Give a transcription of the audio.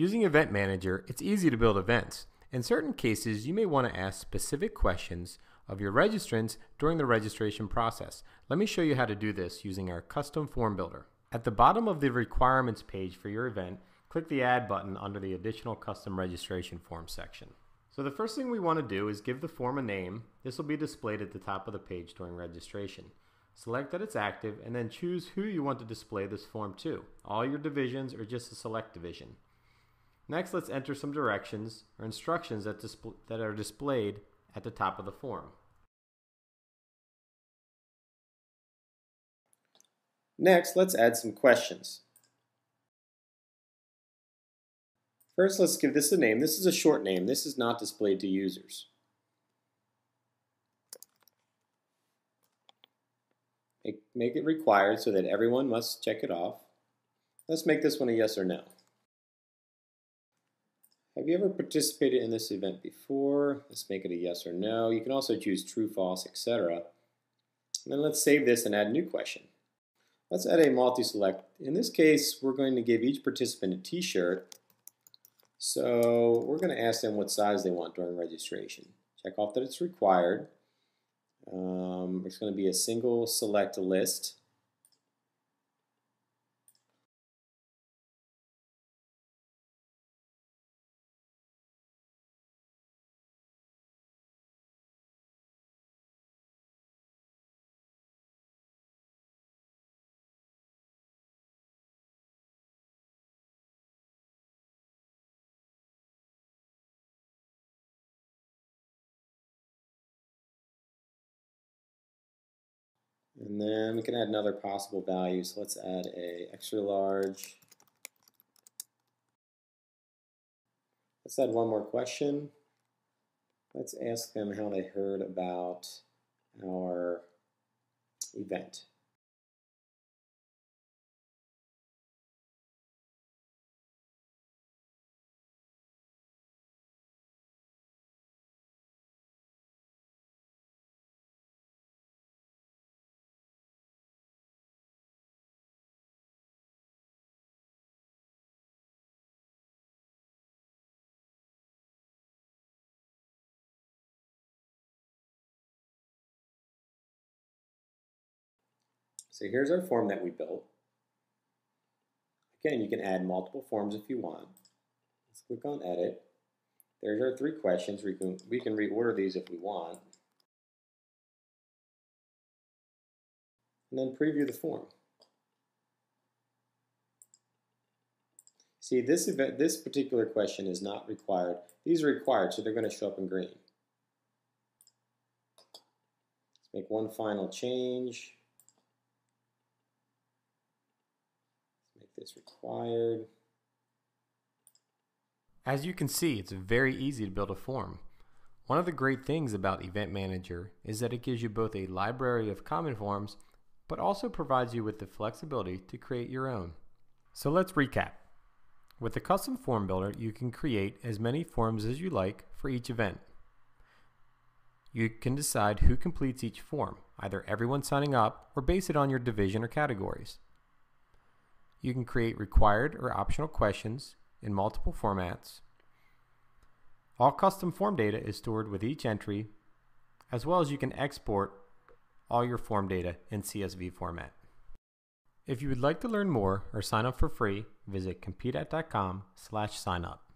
Using Event Manager, it's easy to build events. In certain cases, you may want to ask specific questions of your registrants during the registration process. Let me show you how to do this using our custom form builder. At the bottom of the requirements page for your event, click the Add button under the Additional Custom Registration Form section. So the first thing we want to do is give the form a name. This will be displayed at the top of the page during registration. Select that it's active and then choose who you want to display this form to, all your divisions or just a select division. Next, let's enter some directions or instructions that, that are displayed at the top of the form. Next, let's add some questions. First, let's give this a name. This is a short name. This is not displayed to users. Make, make it required so that everyone must check it off. Let's make this one a yes or no. Have you ever participated in this event before? Let's make it a yes or no. You can also choose true, false, etc. then let's save this and add a new question. Let's add a multi-select. In this case, we're going to give each participant a t-shirt. So we're going to ask them what size they want during registration. Check off that it's required. Um, it's going to be a single select list. And then we can add another possible value. So let's add a extra large. Let's add one more question. Let's ask them how they heard about our event. So here's our form that we built. Again, you can add multiple forms if you want. Let's click on Edit. There's our three questions. We can, we can reorder these if we want. And then preview the form. See, this event, this particular question is not required. These are required, so they're going to show up in green. Let's make one final change. Is required. As you can see, it's very easy to build a form. One of the great things about Event Manager is that it gives you both a library of common forms, but also provides you with the flexibility to create your own. So let's recap. With the custom form builder, you can create as many forms as you like for each event. You can decide who completes each form, either everyone signing up or base it on your division or categories. You can create required or optional questions in multiple formats. All custom form data is stored with each entry, as well as you can export all your form data in CSV format. If you would like to learn more or sign up for free, visit Compete-At.com slash sign up.